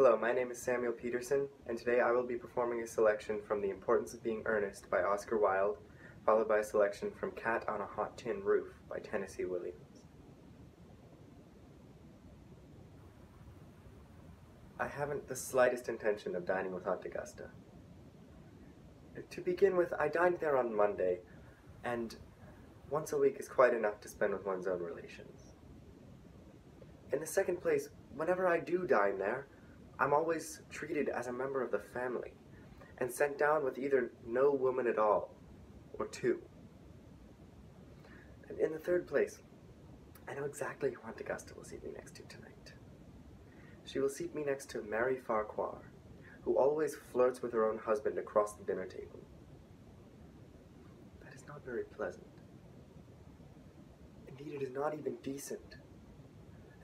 Hello, my name is Samuel Petersen, and today I will be performing a selection from The Importance of Being Earnest by Oscar Wilde, followed by a selection from Cat on a Hot Tin Roof by Tennessee Williams. I haven't the slightest intention of dining with Aunt Augusta. To begin with, I dined there on Monday, and once a week is quite enough to spend with one's own relations. In the second place, whenever I do dine there, I'm always treated as a member of the family and sent down with either no woman at all or two. And in the third place, I know exactly who Aunt Augusta will seat me next to tonight. She will seat me next to Mary Farquhar, who always flirts with her own husband across the dinner table. That is not very pleasant. Indeed, it is not even decent.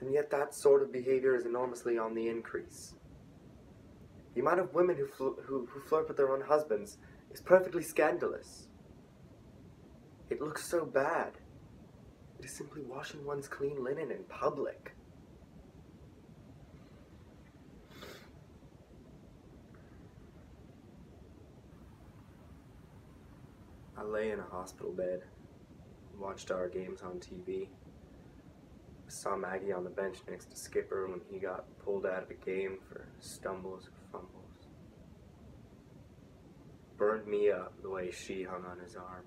And yet that sort of behavior is enormously on the increase. The amount of women who, fl who, who flirt with their own husbands is perfectly scandalous. It looks so bad. It is simply washing one's clean linen in public. I lay in a hospital bed, watched our games on TV. Saw Maggie on the bench next to Skipper when he got pulled out of a game for stumbles or fumbles. Burned me up the way she hung on his arm.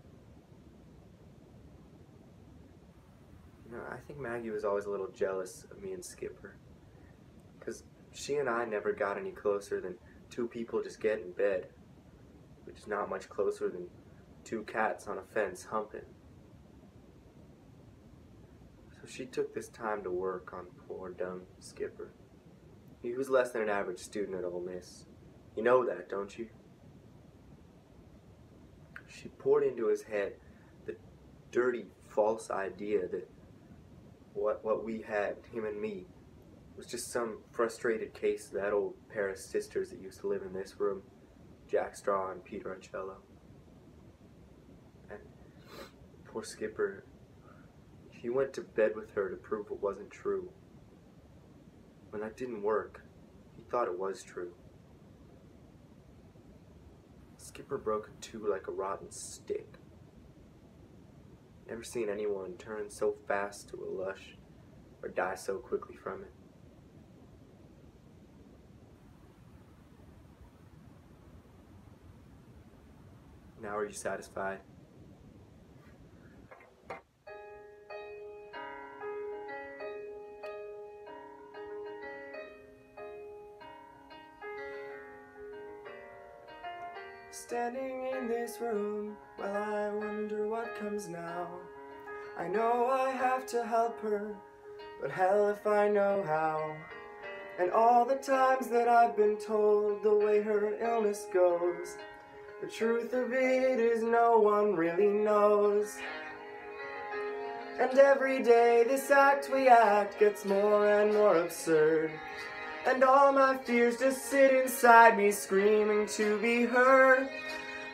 You know, I think Maggie was always a little jealous of me and Skipper. Because she and I never got any closer than two people just get in bed. Which is not much closer than two cats on a fence humping. She took this time to work on poor dumb Skipper. He was less than an average student at Ole Miss. You know that, don't you? She poured into his head the dirty, false idea that what, what we had, him and me, was just some frustrated case of that old pair of sisters that used to live in this room, Jack Straw and Peter Ochello. And poor Skipper, he went to bed with her to prove it wasn't true. When that didn't work, he thought it was true. Skipper broke in two like a rotten stick. Never seen anyone turn so fast to a lush or die so quickly from it. Now are you satisfied? Standing in this room, well I wonder what comes now. I know I have to help her, but hell if I know how. And all the times that I've been told the way her illness goes The truth of it is no one really knows. And every day this act we act gets more and more absurd and all my fears just sit inside me screaming to be heard.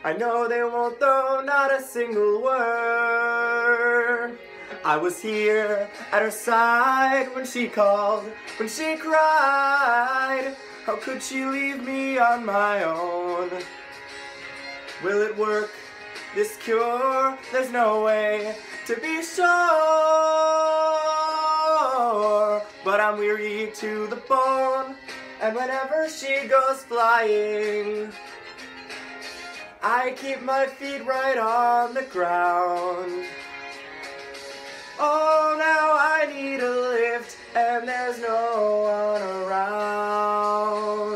I know they won't though, not a single word. I was here at her side when she called, when she cried. How could she leave me on my own? Will it work, this cure? There's no way to be sure but I'm weary to the bone, and whenever she goes flying, I keep my feet right on the ground. Oh, now I need a lift, and there's no one around.